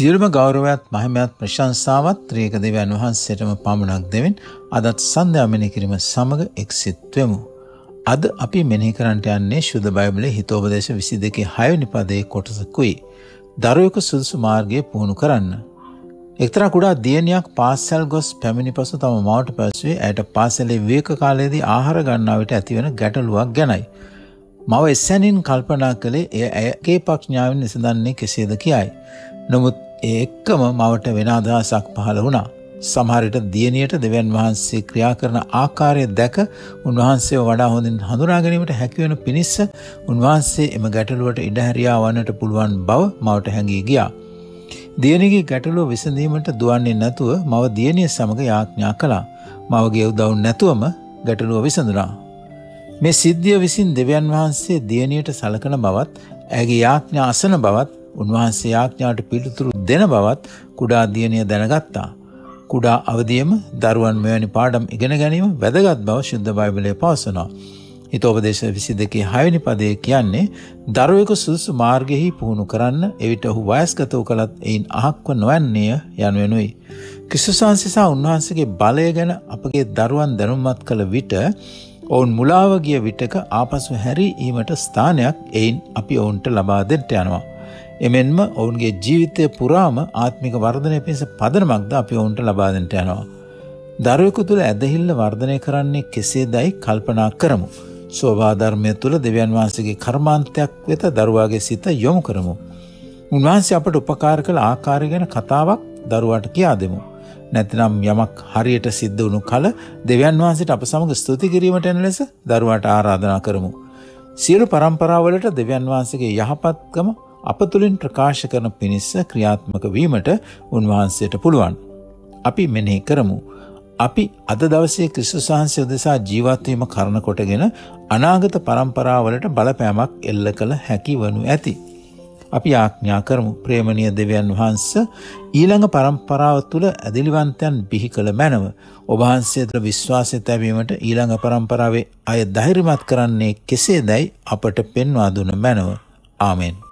සියලුම ගෞරවයක් මහිමයත් ප්‍රශංසාවත් ත්‍රියක දෙවියන් වහන්සේටම පමණක් දෙවෙන් අදත් සන්ධ්‍යා මෙනෙහි කිරීම සමග එක්සිත්වෙමු. අද අපි මෙනෙහි කරන්නට යන්නේ ශුද්ධ බයිබලයේ හිතෝපදේශ 22 6 වෙනි පදයේ කොටසකුයි. දරුවෙකු සුදුසු මාර්ගයේ පුහුණු කරන්න. එක්තරා කුඩා දියණියක් පාසල් ගොස් පැමිණි පසු තම මවට පැසුවේ ඇයට පාසලේ විවේක කාලයේදී ආහාර ගන්නා විට ඇතිවන ගැටලුවක් ගැනයි. මව එසැනින් කල්පනා කළේ එය ඇයගේ පක්ඥාවෙන් විසඳන්නේ කෙසේද කියයි. නමුත් ඒ එක්කම මවට වෙන අදහසක් පහළ වුණා. සමහරට දියණියට දෙවන් වහන්සේ ක්‍රියා කරන ආකාරය දැක උන්වහන්සේ වඩා හොඳින් හඳුනාගැනීමට හැකිවන පිණිස්ස උන්වහන්සේ එම ගැටලුවට ඉඩහැරයා වන්නට පුළුවන් බව මවට හැඟී ගියා. දියණිගේ ගැටලුව විසඳීමට දුවන්නේ නැතුව මව දියණිය සමග යාඥා කළා. මවගේ උදවුන් නැතුවම ගැටලුව විසඳුනා. මේ සිද්ධිය විසින් දෙවියන් වහන්සේ දියණියට සලකන බවත් ඇගේ යාඥා අසන බවත් උන්වහන්සේ යාඥාට පිළිතුරු දෙන බවත් කුඩා දියණිය දැනගත්තා. කුඩා අවදියම දරුවන් මෙවැනි පාඩම් ඉගෙන ගැනීම වැදගත් බව ශුද්ධ බයිබලය පවසනවා. හිතෝපදේශ විසි දෙකේ හයනි පදය කියන්නේ දරුවෙකු සුදුසු මාර්ගෙහි පුහුණු කරන්න එවිට ඔහු වයස්ගතව කළත් එයින් අහක්ව නොවන්නේ යනුවෙනුයි. ක්‍රිස්තුසාන්සිසා උන්වහන්සගේ බලය ගැන අපගේ දරුවන් දැනුම්මත් කළ විට ඔවුන් මුලාව ගිය විටක ආපසු හැරී ඊමට ස්ථානයක් එයින් අපි ඔවුන්ට ලබා දෙට යනවා. එමෙන්ම ඔවුන්ගේ ජීවිතය පුරාම ආත්මික වර්ධනය පිණිස පදනමක්ද අපි ඔවුන්ට ලබාදෙන්ට යනවා. දරුවෙකු තුළ ඇදහිල්ල වර්ධනය කරන්නේ කෙසේ දයි කල්පනා කරමු. ස්වවාධර්මය තුළ දෙවියන් වහන්සේගේ කර්මාන්තයක් වෙත දරුවාගේ සිත යොමු කරමු. උන්වහන්සේ අපට උපකාර කළ ආකාරය ගැන කතාවක් දරුවාට කියා දෙමු. නැතිනම් යමක් හරියට සිද්ධ වුණු කල දෙවියන් වහන්සේට අප සමඟ ස්තුති කිරීමට එන ලෙස දරුවාට ආරාධනා කරමු. සියලු පරම්පරාවලට දෙවියන් වහන්සේගේ යහපත්කම අප තුළින් ප්‍රකාශ කරන පිණිස්ස ක්‍රියාත්මක වීමට උන්වහන්සේට පුළුවන්. අපි මෙනෙහි කරමු. අපි අද දවසේ ක්‍රිස්තුසහන්සේ උදෙසා ජීවත්වීම කරන කොටගෙන අනාගත පරම්පරාවලට බලපෑමක් එල්ල කළ හැකි වනු ඇති. අපි ආඥා කරමු ප්‍රේමණිය දෙවියන් වහන්ස ඊළඟ පරම්පරාව තුළ ඇදිලිවන්තයන් බිහි කළ මැනව ඔබහන්සේතර විශ්වාසය තැබීමට ඊළඟ පරම්පරාවේ අය ධෛරිමත් කරන්නේ කෙසේ දැයි අපට පෙන්වා දුන මැනව ආමෙන්.